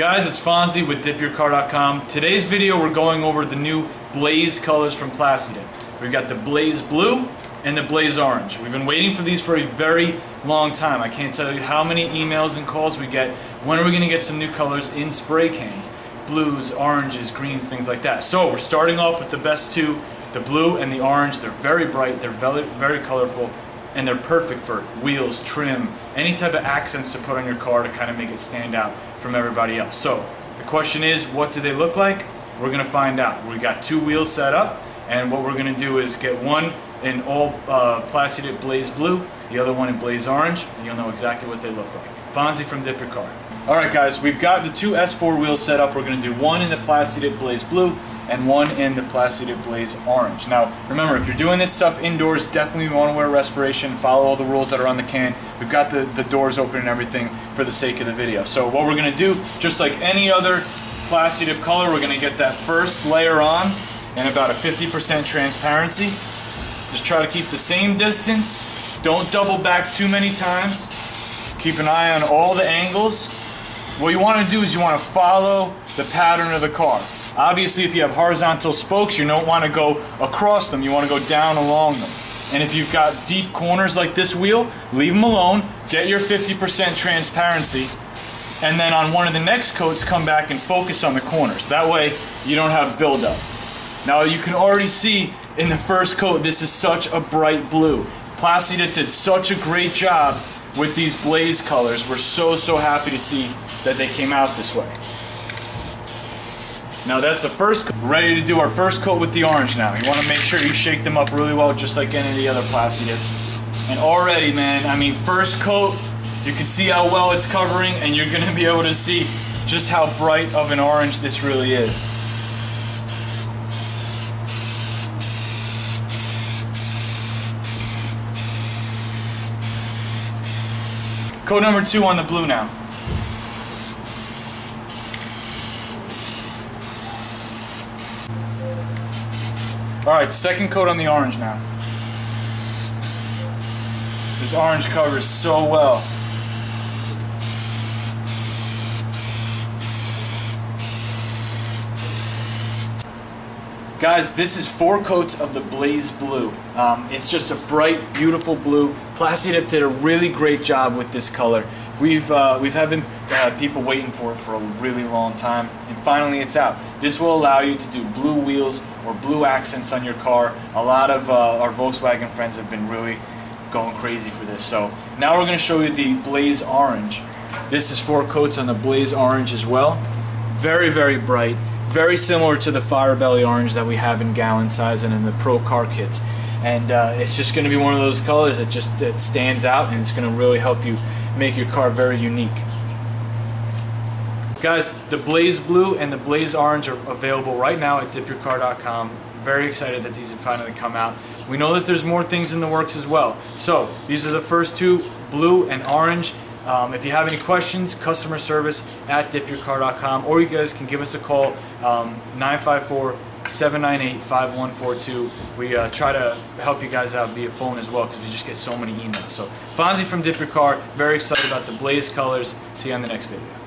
Guys, it's Fonzie with DipYourCar.com. Today's video we're going over the new Blaze colors from Plasti-Dip. We've got the Blaze Blue and the Blaze Orange. We've been waiting for these for a very long time. I can't tell you how many emails and calls we get. When are we going to get some new colors in spray cans? Blues, oranges, greens, things like that. So we're starting off with the best two, the blue and the orange. They're very bright, they're very, very colorful, and they're perfect for wheels, trim, any type of accents to put on your car to kind of make it stand out from everybody else. So the question is, what do they look like? We're to find out. We got two wheels set up, and what we're to do is get one in all uh, Plasti-Dip Blaze Blue, the other one in Blaze Orange, and you'll know exactly what they look like. Fonzie from Dip Your Car. Alright guys, we've got the two S4 wheels set up. We're going to do one in the Plasti-Dip Blaze Blue and one in the Plasti-Dip Blaze Orange. Now, remember, if you're doing this stuff indoors, definitely want to wear respiration, follow all the rules that are on the can. We've got the, the doors open and everything for the sake of the video. So what we're going to do, just like any other Plasti-Dip color, we're going to get that first layer on and about a 50% transparency. Just try to keep the same distance. Don't double back too many times. Keep an eye on all the angles. What you want to do is you want to follow the pattern of the car. Obviously, if you have horizontal spokes, you don't want to go across them. You want to go down along them. And if you've got deep corners like this wheel, leave them alone. Get your 50% transparency. And then on one of the next coats, come back and focus on the corners. That way, you don't have buildup. Now, you can already see in the first coat, this is such a bright blue. Plasti-Dip did such a great job with these blaze colors. We're so, so happy to see that they came out this way. Now that's the first, ready to do our first coat with the orange now. You want to make sure you shake them up really well just like any of the other Plasti-Dips. And already, man, I mean, first coat, you can see how well it's covering and you're to be able to see just how bright of an orange this really is. Coat number two on the blue now. Alright, second coat on the orange now. This orange covers so well. Guys, this is four coats of the Blaze Blue. Um, it's just a bright, beautiful blue. Plasti-Dip did a really great job with this color. We've uh, we've had been, uh, people waiting for it for a really long time, and finally it's out. This will allow you to do blue wheels or blue accents on your car. A lot of uh, our Volkswagen friends have been really going crazy for this. So now we're going to show you the Blaze Orange. This is four coats on the Blaze Orange as well. Very, very bright. Very similar to the Fire Belly Orange that we have in gallon size and in the Pro Car kits. And uh, it's just going to be one of those colors that just it stands out and it's going to really help you make your car very unique. Guys, the Blaze Blue and the Blaze Orange are available right now at dipyourcar.com. Very excited that these have finally come out. We know that there's more things in the works as well. So, these are the first two, blue and orange. Um, if you have any questions, customer service at dipyourcar.com or you guys can give us a call, um, 954 798-5142. We uh, try to help you guys out via phone as well because we just get so many emails. So Fonzie from Dip Your Car, very excited about the Blaze colors. See you on the next video.